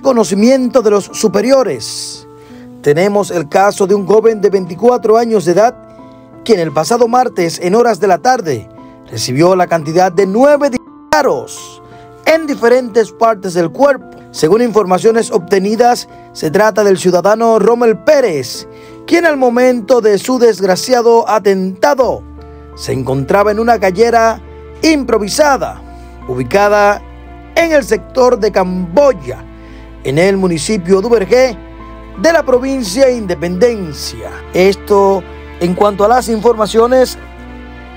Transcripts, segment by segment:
conocimiento de los superiores. Tenemos el caso de un joven de 24 años de edad quien el pasado martes en horas de la tarde recibió la cantidad de nueve disparos en diferentes partes del cuerpo. Según informaciones obtenidas, se trata del ciudadano Rommel Pérez, quien al momento de su desgraciado atentado se encontraba en una gallera improvisada, ubicada en el sector de Camboya, en el municipio de Ubergé de la provincia de Independencia. Esto en cuanto a las informaciones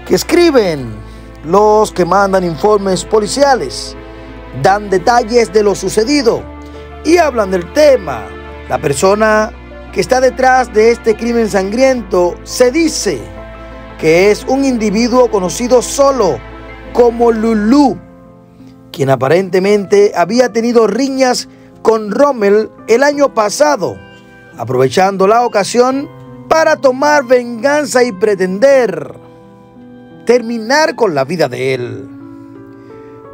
que escriben los que mandan informes policiales, dan detalles de lo sucedido y hablan del tema. La persona que está detrás de este crimen sangriento se dice que es un individuo conocido solo como Lulú, quien aparentemente había tenido riñas con Rommel el año pasado, aprovechando la ocasión para tomar venganza y pretender terminar con la vida de él.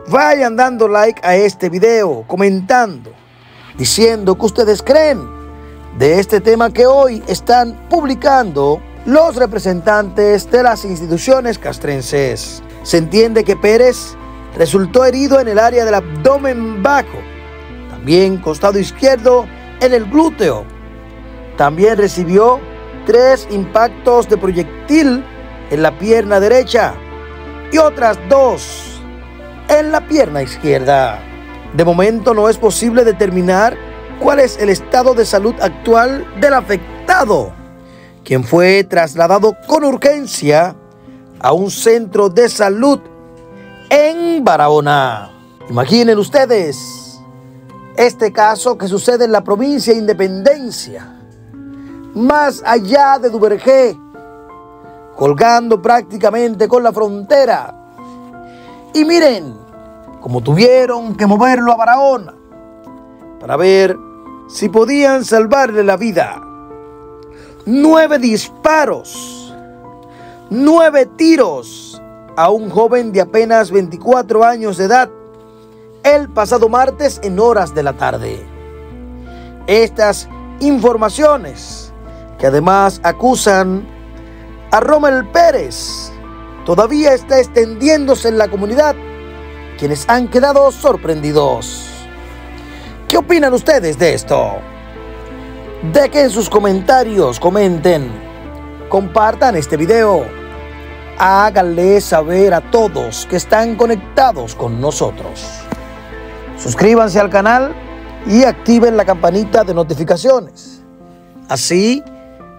Vayan dando like a este video, comentando, diciendo que ustedes creen de este tema que hoy están publicando los representantes de las instituciones castrenses. Se entiende que Pérez resultó herido en el área del abdomen bajo, también costado izquierdo en el glúteo. También recibió tres impactos de proyectil en la pierna derecha y otras dos en la pierna izquierda. De momento no es posible determinar cuál es el estado de salud actual del afectado, quien fue trasladado con urgencia a un centro de salud en Barahona. Imaginen ustedes este caso que sucede en la provincia de Independencia, más allá de Duvergé, colgando prácticamente con la frontera. Y miren, como tuvieron que moverlo a Barahona para ver si podían salvarle la vida. Nueve disparos, nueve tiros a un joven de apenas 24 años de edad el pasado martes en horas de la tarde. Estas informaciones que además acusan a Rommel Pérez todavía está extendiéndose en la comunidad, quienes han quedado sorprendidos. ¿Qué opinan ustedes de esto? Dejen sus comentarios, comenten, compartan este video, háganle saber a todos que están conectados con nosotros. Suscríbanse al canal y activen la campanita de notificaciones. Así,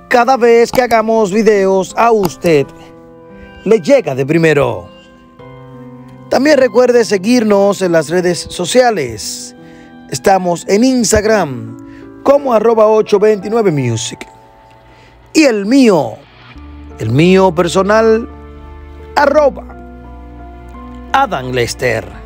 cada vez que hagamos videos a usted, le llega de primero. También recuerde seguirnos en las redes sociales. Estamos en Instagram como arroba 829music. Y el mío, el mío personal, arroba Adam Lester.